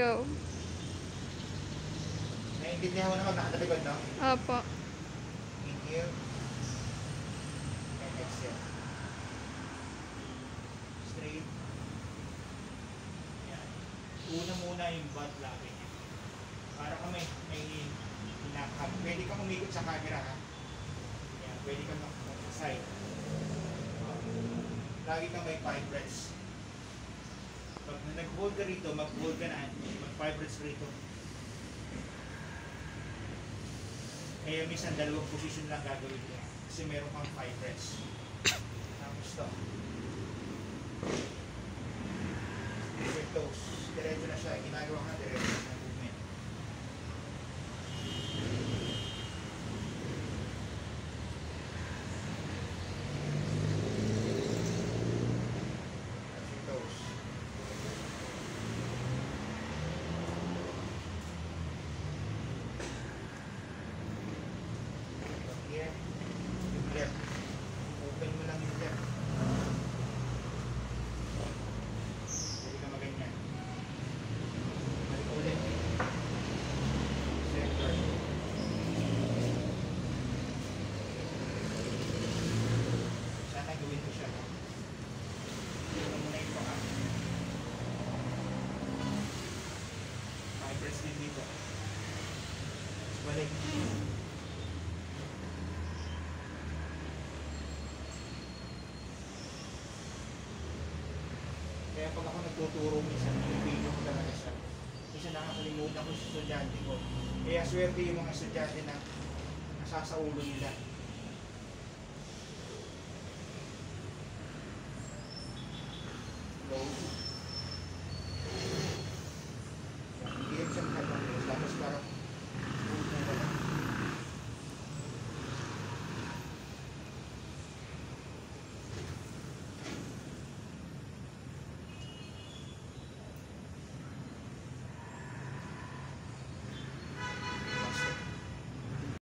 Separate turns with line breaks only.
Go.
Naiintindihan mo naman nakatalikod, no?
Opo.
Inhale. And exhale. Straight. Yan. Una muna yung butt lock-in. Para ka may, may hinakap. Pwede kang umikot sa camera, ha? Yan. Pwede kang mag-side. Lagi kang may five breaths. Pag nag-hold ka rito, mag-hold ka na. Mag-five breaths rito. Kaya minsan dalawang position lang gagawin ko. Kasi meron kang reps. Tapos to. With. Diretso na siya. Ginagawa ka diretso na movement. Touch your toes. From here, yung left. Open mo lang yung left. Pwede ka maganyan. Balik ulit. Center. Sana gawin ko siya. Ito muna yung paka. Five breaths din dito. Tapos Balik. Kaya pag ako nagtuturo minsan, pinipino ko talaga siya. Minsan nakakalimutan ko sa estudyante ko. Kaya swerte yung mga estudyante na nasasaulo nila. Low.